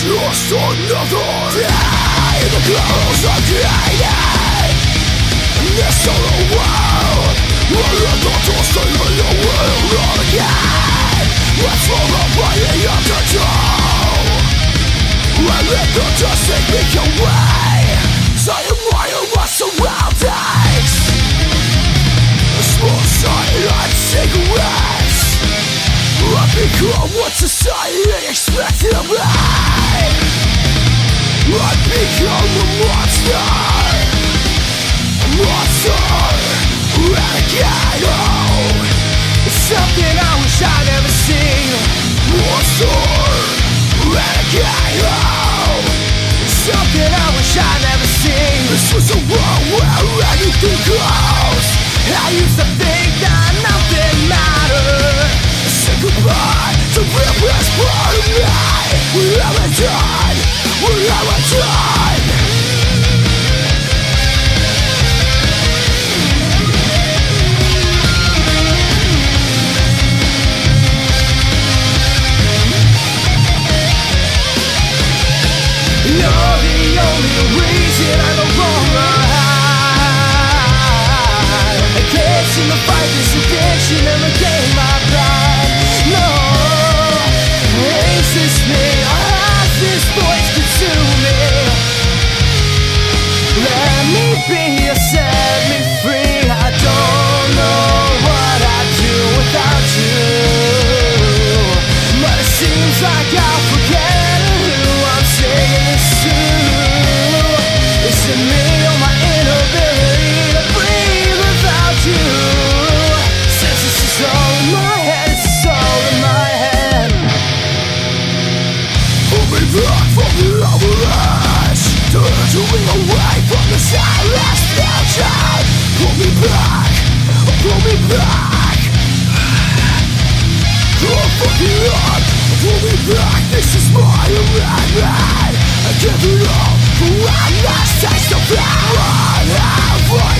just another day in the close of creating This sorrow world, I am not to become what society expects of me I become a monster A monster Eradicator It's something I wish I'd never seen Monster Eradicator It's something I wish I'd never seen. This was a world where anything goes. I used to think she never get. Pull me back, pull me back! Oh me up, pull me back! This is my amendment I give it up for one last taste of power Have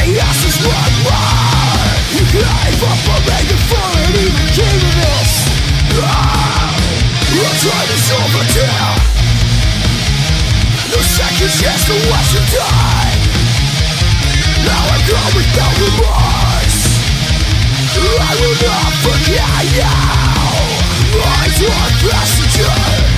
chaos is one more I've operated for an even criminals Our No second chance to watch you die Now I'm gone without remorse I will not forget now I want passenger.